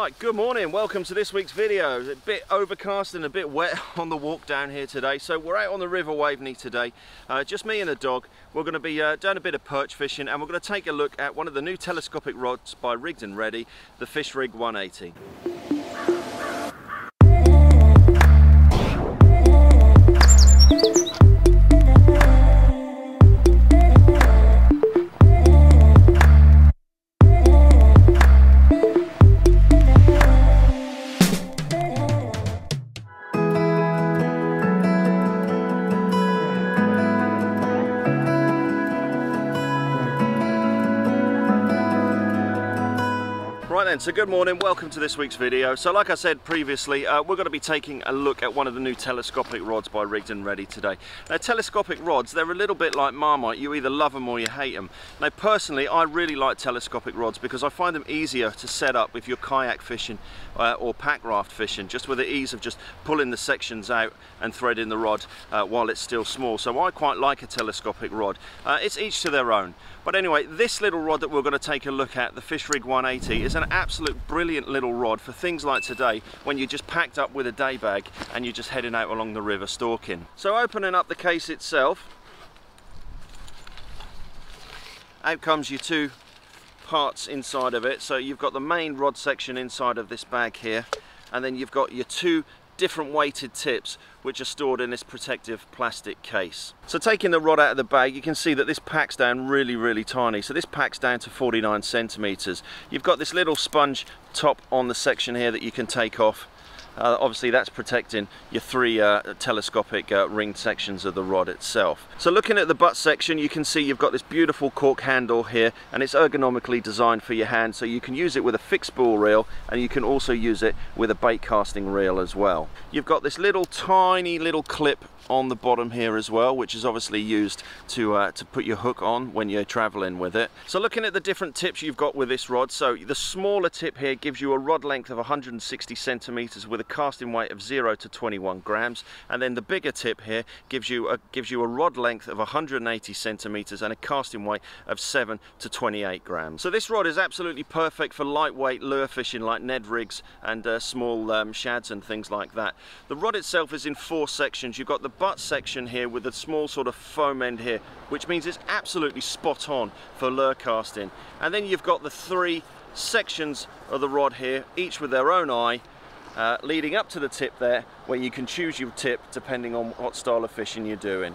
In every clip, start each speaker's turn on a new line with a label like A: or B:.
A: Right, good morning. Welcome to this week's video. A bit overcast and a bit wet on the walk down here today. So we're out on the River Waveney today. Uh, just me and the dog. We're going to be uh, doing a bit of perch fishing and we're going to take a look at one of the new telescopic rods by Rigged and Ready, the Fish Rig 180. Then, so good morning, welcome to this week's video. So like I said previously, uh, we're going to be taking a look at one of the new telescopic rods by Rigged and Ready today. Now telescopic rods, they're a little bit like Marmite, you either love them or you hate them. Now personally, I really like telescopic rods because I find them easier to set up if you're kayak fishing uh, or pack raft fishing, just with the ease of just pulling the sections out and threading the rod uh, while it's still small. So I quite like a telescopic rod. Uh, it's each to their own. But anyway, this little rod that we're going to take a look at, the Fish Rig 180, is an absolute brilliant little rod for things like today when you're just packed up with a day bag and you're just heading out along the river stalking. So opening up the case itself, out comes your two parts inside of it. So you've got the main rod section inside of this bag here and then you've got your two different weighted tips which are stored in this protective plastic case. So taking the rod out of the bag you can see that this packs down really really tiny so this packs down to 49 centimeters. You've got this little sponge top on the section here that you can take off uh, obviously that's protecting your three uh, telescopic uh, ringed sections of the rod itself. So looking at the butt section you can see you've got this beautiful cork handle here and it's ergonomically designed for your hand so you can use it with a fixed spool reel and you can also use it with a bait casting reel as well. You've got this little tiny little clip on the bottom here as well which is obviously used to uh, to put your hook on when you're traveling with it so looking at the different tips you've got with this rod so the smaller tip here gives you a rod length of 160 centimeters with a casting weight of 0 to 21 grams. And then the bigger tip here gives you a gives you a rod length of 180 centimeters and a casting weight of 7 to 28 grams. So this rod is absolutely perfect for lightweight lure fishing like Ned rigs and uh, small um, shads and things like that. The rod itself is in four sections. You've got the butt section here with a small sort of foam end here which means it's absolutely spot on for lure casting. And then you've got the three sections of the rod here each with their own eye uh, leading up to the tip there where you can choose your tip depending on what style of fishing you're doing.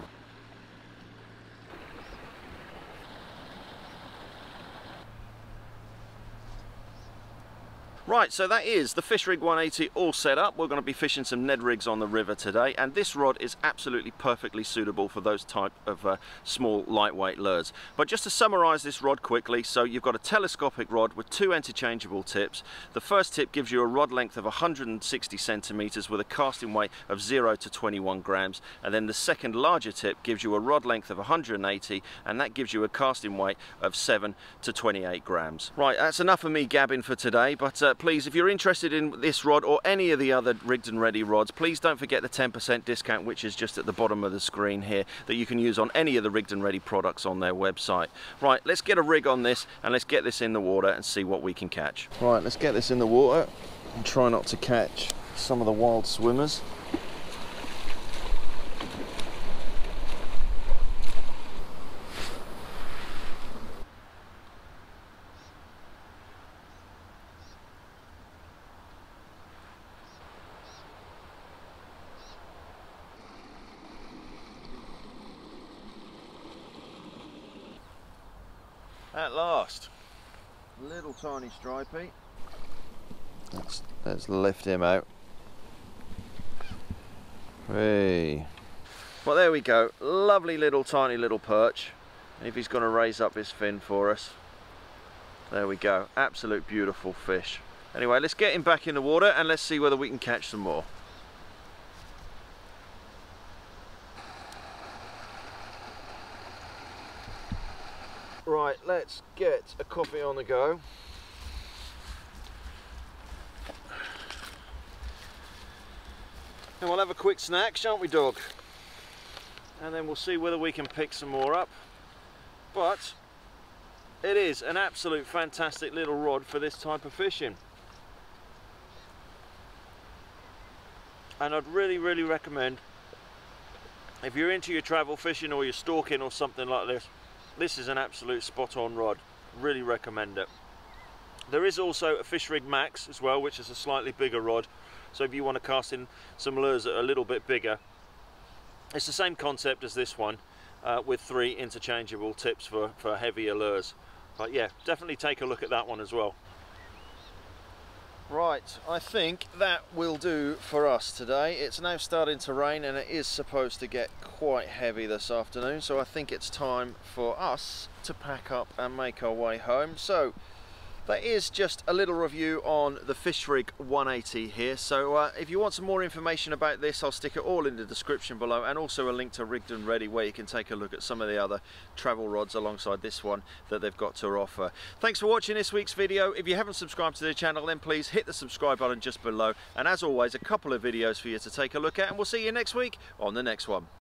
A: Right, so that is the Fish Rig 180 all set up. We're going to be fishing some Ned rigs on the river today, and this rod is absolutely perfectly suitable for those type of uh, small, lightweight lures. But just to summarise this rod quickly, so you've got a telescopic rod with two interchangeable tips. The first tip gives you a rod length of 160 centimetres with a casting weight of 0 to 21 grams, and then the second larger tip gives you a rod length of 180, and that gives you a casting weight of 7 to 28 grams. Right, that's enough of me gabbing for today, but uh, please, if you're interested in this rod or any of the other rigged and ready rods, please don't forget the 10% discount, which is just at the bottom of the screen here, that you can use on any of the rigged and ready products on their website. Right, let's get a rig on this and let's get this in the water and see what we can catch. Right, let's get this in the water and try not to catch some of the wild swimmers. At last, little tiny stripey. Let's, let's lift him out. Hey. Well, there we go. Lovely little tiny little perch. If he's going to raise up his fin for us. There we go. Absolute beautiful fish. Anyway, let's get him back in the water and let's see whether we can catch some more. Right, let's get a coffee on the go. And we'll have a quick snack, shan't we, dog? And then we'll see whether we can pick some more up. But it is an absolute fantastic little rod for this type of fishing.
B: and I'd really really recommend if you're into your travel fishing or your stalking or something like this this is an absolute spot on rod. Really recommend it. There is also a Fish Rig Max as well which is a slightly bigger rod. So if you want to cast in some lures that are a little bit bigger it's the same concept as this one uh, with three interchangeable tips for, for heavier lures. But yeah definitely take a look at that one as well.
A: Right, I think that will do for us today. It's now starting to rain and it is supposed to get quite heavy this afternoon, so I think it's time for us to pack up and make our way home. So, that is just a little review on the Fish Rig 180 here. So uh, if you want some more information about this, I'll stick it all in the description below and also a link to Rigged and Ready where you can take a look at some of the other travel rods alongside this one that they've got to offer. Thanks for watching this week's video. If you haven't subscribed to the channel, then please hit the subscribe button just below. And as always, a couple of videos for you to take a look at and we'll see you next week on the next one.